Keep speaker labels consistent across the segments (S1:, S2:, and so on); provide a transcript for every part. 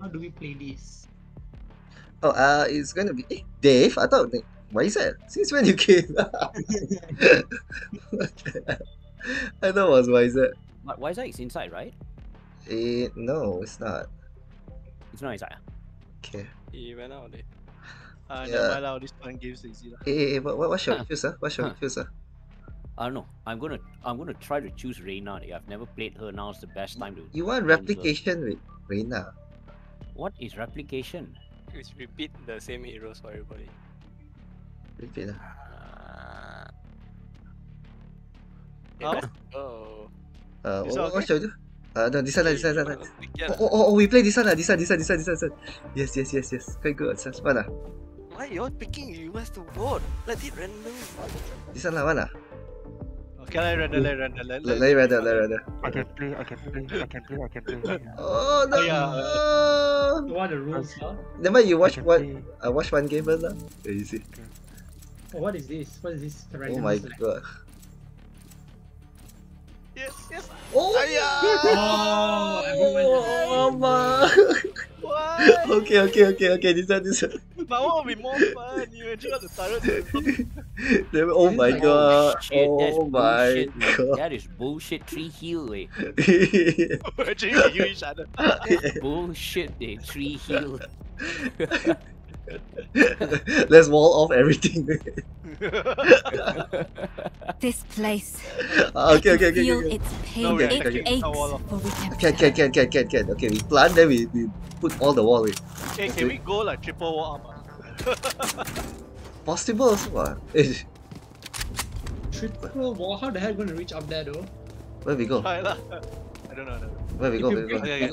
S1: How do we play this?
S2: Oh, uh, it's gonna be eh, Dave. I thought why is that? Since when you came? I thought it was Wiser.
S3: But Wiser is that? It's inside, right?
S2: Eh, no, it's not.
S3: It's not inside. ah?
S2: Okay.
S4: He went out already. Ah,
S2: Yeah.
S4: never mind lah. This one game's easy lah.
S2: Eh, eh, eh, what, what, what shall we
S3: Huh.
S2: choose? Huh? What shall we
S3: Huh.
S2: choose? Huh?
S3: I don't know. I'm gonna I'm gonna try to choose Reyna. I've never played her. Now's the best time to.
S2: You want
S3: learn her.
S2: replication with Reyna?
S3: What is replication?
S4: It's repeat the same heroes for everybody.
S2: Repeat. ah.
S4: Oh. Oh.
S2: Uh, what,
S4: that
S2: what
S4: okay?
S2: shall we do? Uh, no, this one, this one, this one. Oh, oh, oh, oh, we play this one, lah, this one, this one, this one, this one. Yes, yes, yes, yes. Quite good. This one, lah.
S4: Why you all picking? You must to vote. Let it random.
S2: This one, lah, one, lah.
S4: Okay, let random, let random, let
S2: Let let it rather, let it rather.
S5: I can play, I can play, I can play, I can play.
S2: Oh no!
S1: So what are the rules now?
S2: Never mind, you watch
S5: can
S2: one. I watch one game first, lah. Then you see.
S1: Oh, what is this? What is this?
S2: Oh
S1: randomness
S2: my
S1: like?
S2: god.
S4: Yes, yes.
S2: Oh!
S1: Oh, everyone just-
S2: Oh my!
S4: What?
S2: okay, okay, okay, okay. This one, this one.
S4: But what would be more fun? You actually got the turret.
S2: Then- Oh my
S1: like-
S2: god!
S3: Shit,
S2: Oh my
S3: bullshit. man.
S2: god!
S3: That is bullshit. Tree heal, eh.
S4: actually, we use each other.
S3: bullshit, eh. Three heal.
S2: Let's wall off everything.
S6: This place.
S2: Ah, okay, okay, okay,
S6: Feel
S2: okay. okay.
S6: its pain.
S4: No,
S6: it
S2: can-
S6: aches
S4: can wall off.
S2: Can, can, can, can, can, can. Okay, we plant, then we, we put all the wall. Wait.
S4: hey, can we go like triple wall up? ah?
S2: Possible also, ah. Eh,
S1: Triple wall. How the hell gonna reach up there though?
S2: Where we go?
S4: I don't know. I don't know.
S2: Where we go? Where we go?
S4: Okay, okay.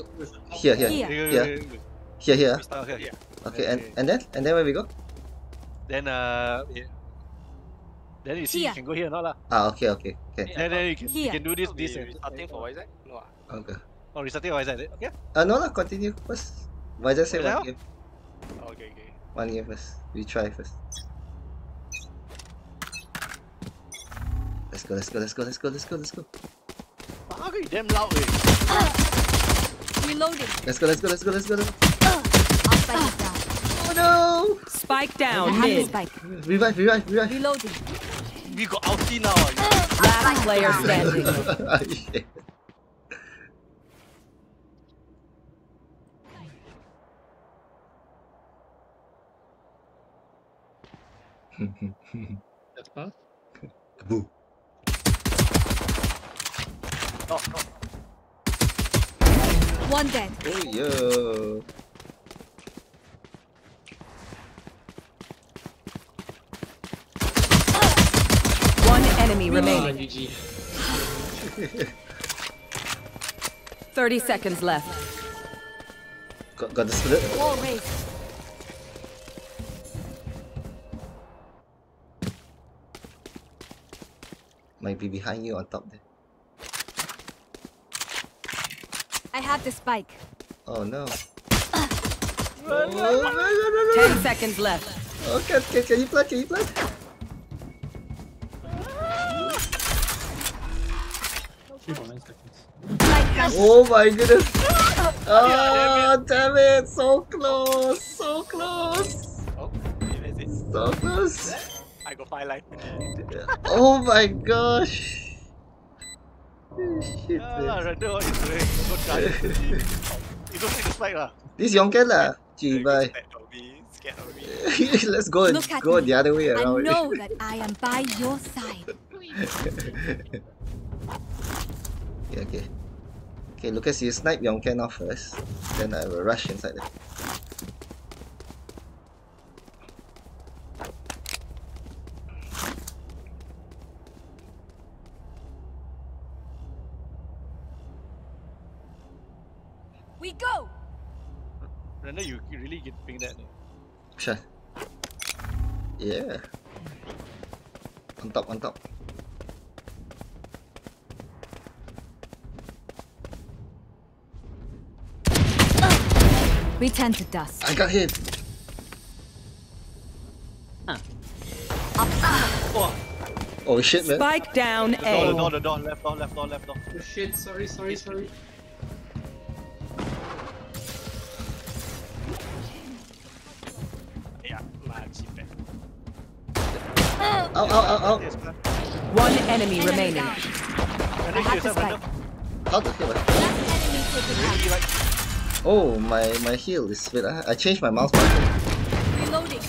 S2: Here, here,
S6: Here.
S4: Okay, okay,
S2: Yeah.
S4: okay, okay.
S2: here, here.
S4: We start here. Yeah.
S2: Okay, and and then and then where we go?
S4: Then uh, yeah. then you see you can go here or not lah.
S2: Ah, okay, okay, okay.
S4: Then then you can, you can do this this
S7: This
S4: and
S7: restarting for Isaac? No ah.
S2: Okay.
S4: oh restarting or is that it? Okay.
S2: Uh, no lah, continue first. Why just say
S4: What
S2: one game?
S7: Oh, okay, okay.
S2: One game first. We try first. Let's go, let's go, let's go, let's go, let's go, let's go.
S4: How come you damn loud eh?
S6: Reloading.
S2: Let's go, let's go, let's go, let's go. Let's go.
S6: I'll spike it down.
S2: Oh no!
S8: Spike
S6: I
S8: down
S6: have
S8: mid.
S6: spike.
S2: Revive, revive, revive.
S6: Reloading.
S4: We got ulti now. you-
S8: Last player standing.
S2: Shit.
S1: Huh?
S2: Kaboo.
S4: Oh, no.
S6: One dead.
S2: Oh yo.
S8: One enemy remaining. 30 seconds left.
S2: Got, got the split.
S6: Wall raised.
S2: Might be behind you on top there.
S6: I have the spike.
S2: Oh no.
S4: Run, run,
S2: no,
S4: run.
S8: 10 seconds left.
S2: Okay, can, can, can you plant? Can you plant? Oh my goodness. Oh, damn it. So close. So close.
S7: Oh, okay, it.
S2: So close.
S7: I got five life.
S2: Oh my gosh. Shit,
S4: Yeah, lah,
S2: man.
S4: random what you doing. Go try it. You don't take the spike lah.
S2: This Yongken lah. Gee, bye.
S7: Scared of me. Scared of me.
S2: Let's go and
S6: Look
S2: go
S6: me.
S2: the other way around.
S6: I know that I am by your side.
S2: okay, okay. Okay, Lucas, you snipe Yongken off first. Then I will rush inside there.
S6: We go.
S4: Random you, you really get ping that. eh?
S2: Sure. Yeah. On top, on top.
S6: We tend to dust.
S2: I got hit. Huh. Oh. oh shit, man.
S8: Spike down A.
S4: Door, door, door, left door, left door, left door.
S1: Oh shit, sorry, sorry, sorry.
S2: Oh, oh,
S4: oh, oh.
S8: One enemy, remaining.
S6: I have
S4: to
S6: spike.
S2: I'll just kill
S6: it. Enemy out.
S4: Really like
S2: Oh, my, my heal is wait, ah, I changed my mouse button.
S6: Reloading.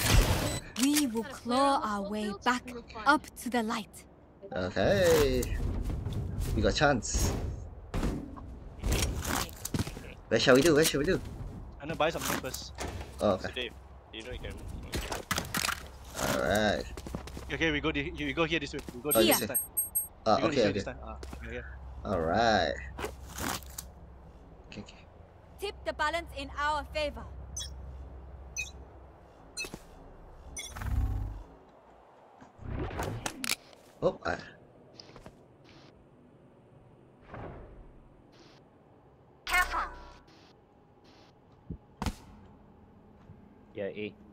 S6: We will claw our way back up to the light.
S2: Okay. We got chance. Where shall we do? Where shall we do?
S4: I'm gonna buy something first.
S2: Oh, okay.
S7: Dave, you know you can.
S2: Alright.
S4: Okay, we go. The, you go here this way. We go
S2: Oh,
S4: this
S6: this
S4: time.
S2: Uh,
S4: we go
S2: okay,
S4: this way
S2: okay.
S4: this time. Ah, okay, okay.
S2: Alright. Okay, okay.
S6: Tip the balance in our favor.
S2: Oh, I.
S3: Yeah, A.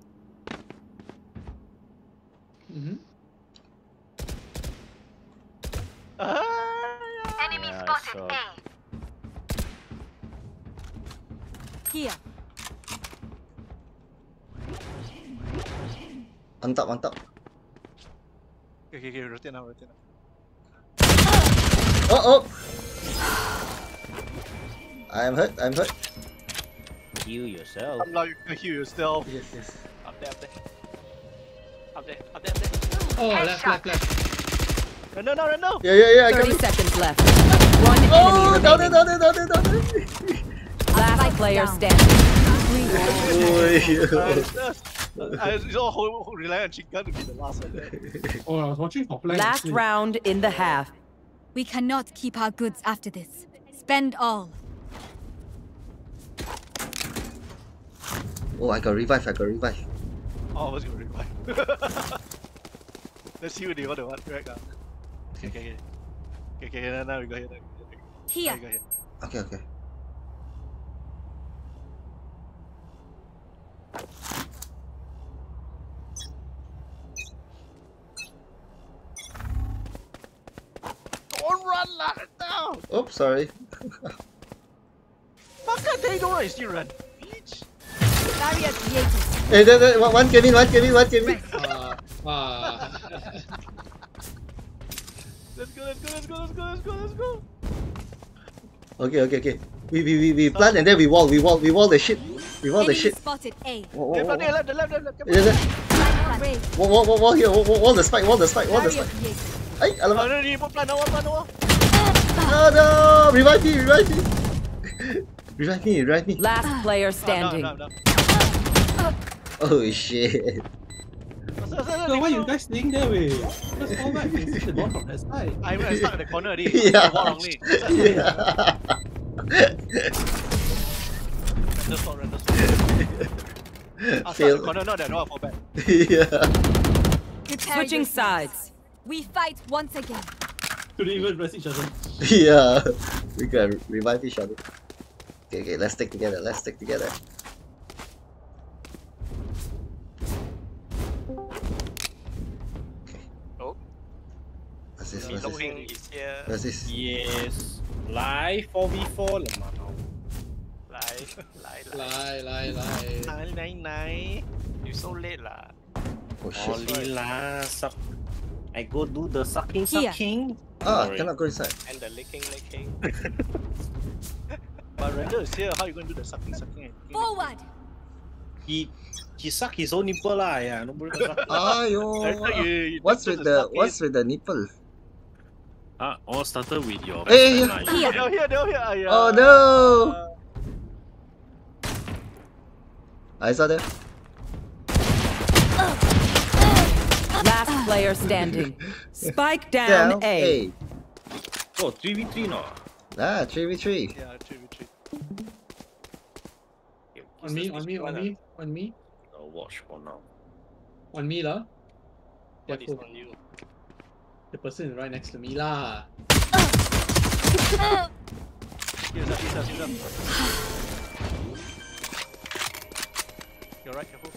S6: Here.
S2: On top, on top.
S4: Okay, okay, okay. Rotate now, rotate now.
S2: Oh, oh! I'm hurt, I'm hurt.
S3: Heal yourself.
S4: I'm like, you can heal yourself.
S2: Yes, yes.
S7: Up there, up there. Up there, up there, up there.
S1: Oh, left, left, left.
S4: Run, no, no, run, no.
S2: Yeah, yeah, yeah, I got
S8: 30 seconds left. One
S2: Oh,
S8: enemy
S2: down there,
S8: remaining.
S2: down there, down there, down there.
S8: Last player standing.
S2: Oh,
S4: I, just- I it's all whole, whole rely on chicken to be the last one there.
S1: Oh, I was watching for plan.
S8: Last round in the half.
S6: We cannot keep our goods after this. Spend all.
S2: oh, I got revive, I got revive.
S4: Oh, I was gonna revive. Let's see what they want to want right now. Okay, okay, okay. Okay, okay, now, now we go here. Now we go here. Now
S6: Here.
S4: we go here.
S2: Okay, okay.
S4: Don't run lah! No!
S2: Oops, sorry.
S4: Fucker, they don't you still run. Bitch!
S6: Barrier created.
S2: Hey, there, there, one one came in, one came in, one came in.
S1: Uh, uh,
S4: Let's go, let's go, let's go, let's go, let's go, let's go!
S2: Okay, okay, okay. We, we, we, we plant and then we wall, we wall, we wall the shit. We wall the shit.
S6: spotted A.
S2: Wall,
S4: Left,
S2: wall,
S4: left,
S2: wall,
S4: left, left, left, left, come on.
S2: Yeah, yeah.
S6: Spike planted.
S2: wall, wall, wall, wall here, wall, wall, wall the spike, wall the spike, wall the
S6: Barrier
S2: spike.
S6: created.
S2: Ay,
S4: No,
S2: alamak.
S4: no, you put plan, no, plan, no.
S2: No, no, revive me, revive me. revive me, revive me.
S8: Last player
S4: No,
S8: standing.
S4: no, no.
S2: Oh shit.
S1: so why you guys staying there, way? Just fall back and see the ball from that side.
S4: I'm I'm stuck in the corner already.
S2: Yeah. Yeah.
S4: Render stop, render stop. I'm stuck in
S2: Fail.
S4: the corner, not that, no, I fall back.
S2: yeah.
S8: Switching sides.
S6: We fight once again.
S1: Couldn't even rest each other.
S2: Yeah. We can revive each other. Okay, okay, let's stick together, let's stick together. Okay.
S7: Oh.
S2: What's this? What's this?
S7: loading is here.
S2: What's this?
S9: Yes. Live 4v4 lemah.
S7: Lie, lie, lie.
S1: Lie, lie, lie.
S4: Nine, nine, nine.
S7: You so late lah.
S2: Oh shit.
S9: Only lah. Suck. I go do the sucking
S6: Here.
S9: Sucking.
S2: Ah,
S9: Sorry.
S2: cannot go inside.
S7: And the licking, licking.
S4: But render is here, how you going to do the sucking, sucking? and?
S6: Forward.
S9: He he suck his own nipple lah. Yeah, nobody can suck.
S2: Ayo.
S4: Render, you, you
S2: What's with
S4: to
S2: the what's with the nipple?
S9: Ah, all started with your best friend lah.
S6: Here.
S4: They're here, they're here. Ah, yeah.
S2: Oh no! I saw them.
S8: Last player standing. Spike down,
S2: Down
S8: A.
S9: Oh, 3v3 no.
S2: Ah, 3v3.
S4: Yeah, 3v3.
S1: On me, on me, on me, on me,
S9: I'll watch for now.
S1: on me lah.
S7: What is
S1: Careful.
S7: on you?
S1: The person is right next to me lah.
S4: Here's up, here's up, here's up. You're right, careful.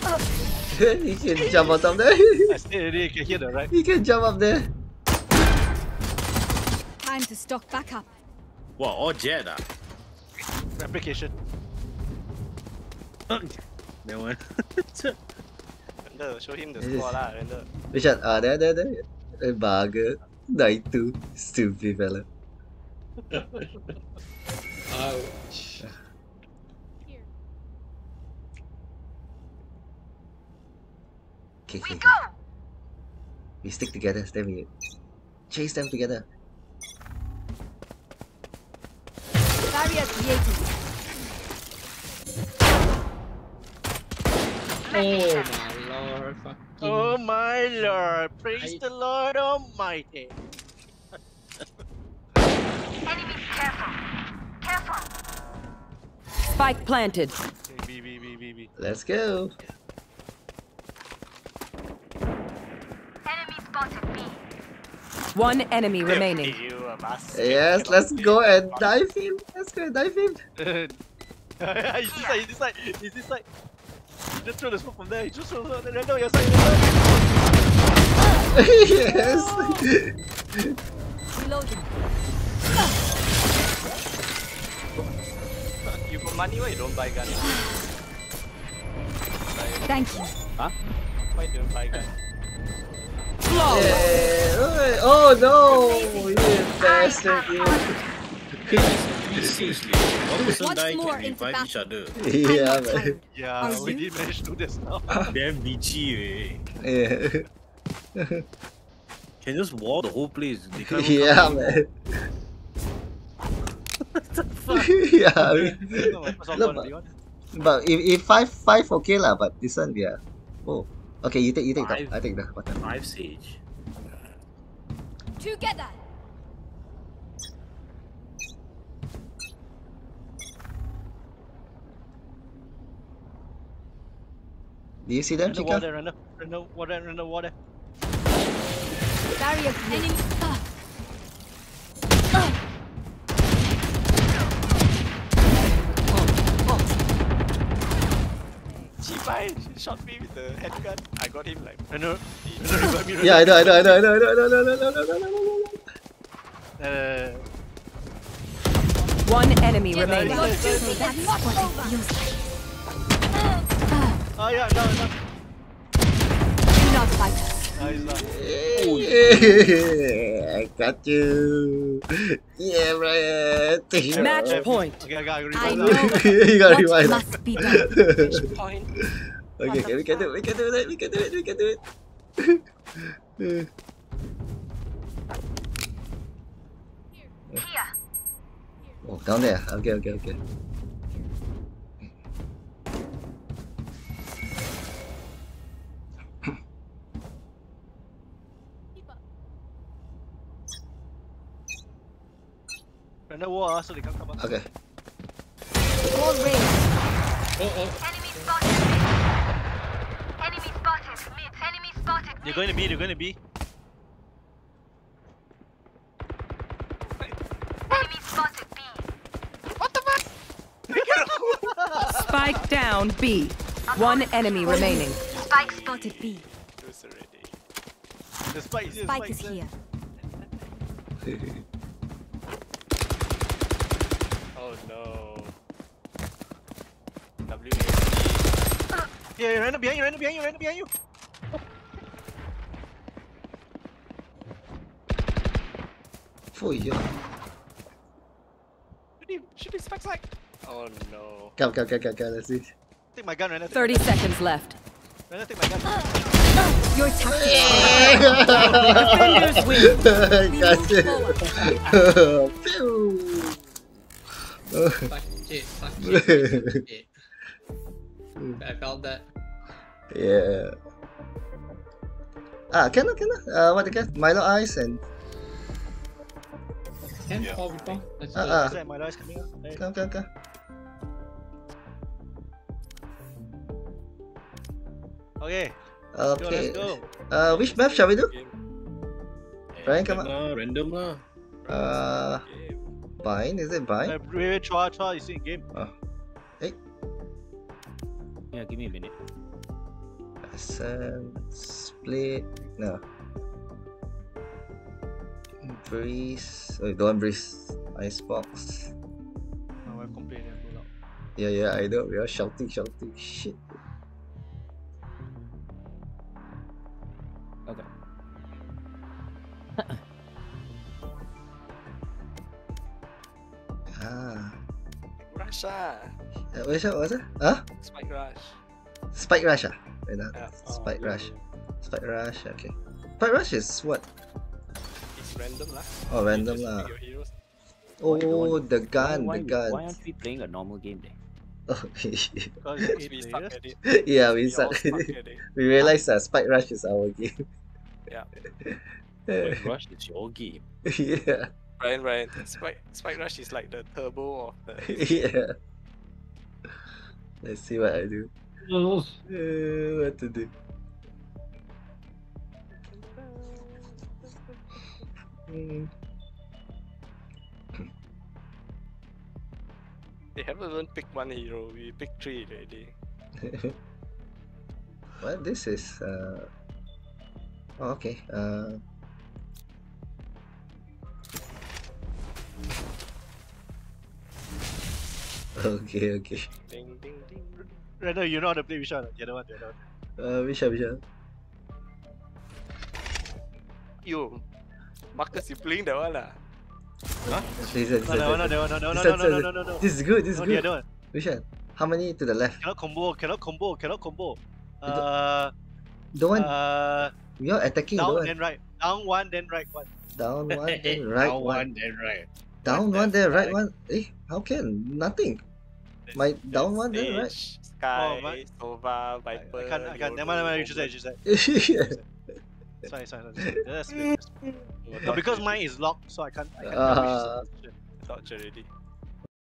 S2: he can jump on top there.
S4: I stay already, you can hear the right.
S2: he can jump up there.
S6: Time to stock back up.
S9: Wow, all jet ah.
S4: Replication.
S9: That one.
S7: Render, show him the
S2: This is-
S7: score lah, Render.
S2: Which one? Ah, there, there, there. Eh, Bugger. Die too. Stupid fella.
S1: Ouch.
S2: Okay, okay, okay. We stick together, then we chase them together.
S6: Barrier created.
S1: Oh my lord. Fucking.
S4: Oh my lord, praise
S1: I-
S4: the Lord Almighty.
S8: Spike planted.
S4: Okay, B, B, B, B, B.
S2: Let's go.
S8: One enemy remaining.
S7: You a.
S2: Yes, let's go and dive him. Let's go and dive him.
S4: he's this side, he's this side, he's this side. He just throw the smoke from there, he just throw the smoke. No, your side, your side.
S2: yes.
S6: Reloading.
S7: You got money, why you don't buy gun?
S6: Thank you.
S7: Huh? Why don't buy gun?
S2: Yeah. Oh no! You bastard! You.
S9: Seriously, one person
S6: What's
S9: die
S6: more
S9: can
S6: into
S9: revive each
S6: battle?
S9: other.
S2: Yeah, man.
S4: Yeah, we
S6: you?
S4: did manage to do this now.
S9: Damn BG, eh.
S2: Yeah.
S9: Can just wall the whole place. They can't even
S2: yeah,
S9: come in.
S2: man. yeah. I mean,
S4: No, my first one
S2: No,
S4: gone,
S2: but- but if, if five five okay lah, but this one yeah. Oh. Okay, you take you take
S9: Five.
S2: that. I take the button.
S9: Five sage.
S6: Together.
S2: Do you see them,
S4: Run the
S2: Chica?
S4: water, run the, run the water, run the water.
S6: Barrier created. Ah.
S7: Chibai shot me with the handgun. I got him like.
S4: Run the, run the revive me, run
S2: Yeah, I know, I know, I know, I know, I know, I know, I know, I know, I know, I know, I know.
S4: Uh,
S8: One enemy remaining.
S6: Your duty is not over.
S4: oh yeah, no, no.
S6: Do not fight us.
S4: No, he's not.
S2: Yeah, I got you. Yeah, Brian.
S8: Match point.
S4: Okay, I got
S6: I know
S2: you got
S6: what
S2: rewind.
S6: must be done.
S7: Which point?
S2: Okay, okay, we can do it, we can do it, we can do it, we can do it. oh, down there. Okay, okay, okay.
S4: Render wall so they can come up.
S2: Okay.
S6: Wall ring.
S1: Oh oh. Enemy spotted.
S4: They're going to be. They're going to be. Enemy spotted B. What the fuck?
S8: Spike down B. One enemy remaining.
S6: Spike spotted B.
S4: The spike, spike,
S6: spike is here.
S4: Yeah, yeah, Randall behind you, Randall behind you, Randall behind you.
S2: Oh, yeah.
S7: Should he should he spec like? Oh no.
S2: Come, come, come, come, come. Let's see.
S4: Take my gun, Randall. take
S8: 30 seconds left.
S4: Randall, take my gun.
S6: Your tactics.
S8: Defenders win.
S2: Got you. Pew.
S1: Fuck shit, fuck shit. I felt that.
S2: Yeah. Ah, can I, can I? Uh, what the get? Milo Ice and
S1: Can
S7: Yeah.
S1: fall before? Let's
S2: Ah,
S1: go.
S2: ah.
S4: Is that my lights coming up? Hey.
S2: come, come, come.
S4: Okay, go,
S2: Okay.
S4: let's go.
S2: Uh, which map shall we do?
S7: Game.
S2: Brian, come on.
S9: Lah, random lah.
S2: Uh,
S7: Game.
S2: Bind? Is it Bind?
S4: Uh, wait, wait, Chua, Chua, you see in game. Hey.
S3: Yeah, give me a minute.
S2: Ascent, split, no. Breeze, oh, don't breeze. Icebox.
S4: Oh, I'm complaining. I'm loud.
S2: Yeah, yeah, I know. We are shouting, shouting. Shit.
S3: Okay.
S2: Ah.
S7: Rush ah.
S2: Uh, where's that? What's that? Huh?
S7: Spike rush.
S2: Spike Rush ah? Wait.
S7: Yeah.
S2: Spike
S4: Oh,
S2: Rush.
S4: yeah.
S2: Spike Rush, okay. Spike Rush is what?
S7: It's random lah.
S2: Oh, random lah.
S7: pick.
S2: Oh, the gun,
S3: why,
S2: the gun.
S3: why aren't we playing a normal game then?
S2: Oh,
S4: Because
S7: Because we suck at it.
S2: yeah, we
S7: We all
S2: suck.
S7: suck at it.
S2: we realized that Spike Rush is our game.
S7: Yeah.
S3: Wait, Rush, is your game.
S2: yeah,
S7: Brian, Brian. Spike, Spike Rush is like the turbo of the.
S2: yeah. Let's see what I do.
S4: Oh,
S2: Uh, what to do?
S7: They haven't even picked one hero. We picked three already.
S2: well, this is uh. Oh, okay. Uh. Okay, okay.
S7: Ding, ding, ding.
S4: Randall, you know how to play which one? The other one, the other one.
S2: Uh, which one, which one?
S7: You, Marcus, you playing that one lah?
S2: This is,
S4: No, that one, no, that no, no, no, no, no, no, no, no, no.
S2: This is good. This is
S4: No, the
S2: good.
S4: other one.
S2: Which one? How many to the left?
S4: Cannot combo, cannot combo, cannot combo. Uh,
S2: The one
S4: uh,
S2: you're attacking. The
S4: down
S2: one
S4: then right. Down one, then right one.
S2: down one, then right
S9: Down
S2: one.
S9: one, then right.
S2: Down one, then right
S4: right.
S2: one. Eh, how can nothing? My down one, then right.
S7: Sky,
S4: Oh, my-
S7: Sova, Viper.
S4: I can't, I can't. Never mind, never mind. You choose that, you choose that.
S2: yeah.
S4: It's fine, it's fine. That's good. No, because mine is locked, so I can't. I can't
S2: Ah.
S4: uh,
S7: Dodge already.